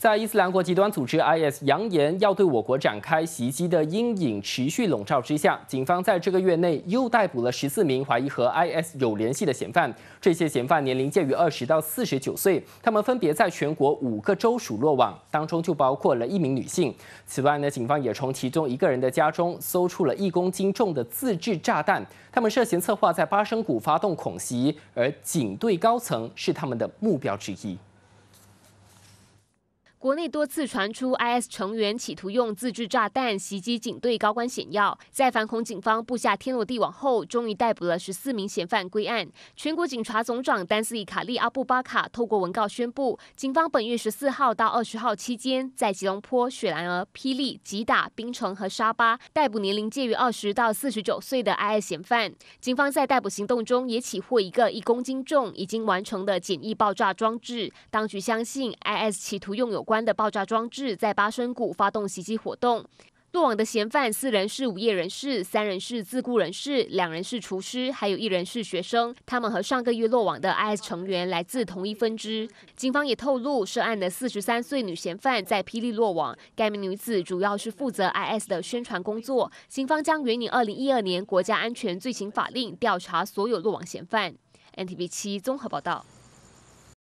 在伊斯兰国极端组织 IS 扬言要对我国展开袭击的阴影持续笼罩之下，警方在这个月内又逮捕了十四名怀疑和 IS 有联系的嫌犯。这些嫌犯年龄介于二十到四十九岁，他们分别在全国五个州属落网，当中就包括了一名女性。此外呢，警方也从其中一个人的家中搜出了一公斤重的自制炸弹，他们涉嫌策划在巴生谷发动恐袭，而警队高层是他们的目标之一。国内多次传出 IS 成员企图用自制炸弹袭击警队高官显要，在反恐警方布下天罗地网后，终于逮捕了十四名嫌犯归案。全国警察总长丹斯里卡利阿布巴卡透过文告宣布，警方本月十四号到二十号期间，在吉隆坡、雪兰莪、霹雳、吉打、槟城和沙巴逮捕年龄介于二十到四十九岁的 IS 嫌犯。警方在逮捕行动中也起获一个一公斤重、已经完成的简易爆炸装置。当局相信 IS 企图用有关的爆炸装置在巴生谷发动袭击活动，落网的嫌犯四人是无业人士，三人是自雇人士，两人是厨师，还有一人是学生。他们和上个月落网的 IS 成员来自同一分支。警方也透露，涉案的四十三岁女嫌犯在霹雳落网，该名女子主要是负责 IS 的宣传工作。警方将援引二零一二年国家安全罪行法令调查所有落网嫌犯。NTV 七综合报道。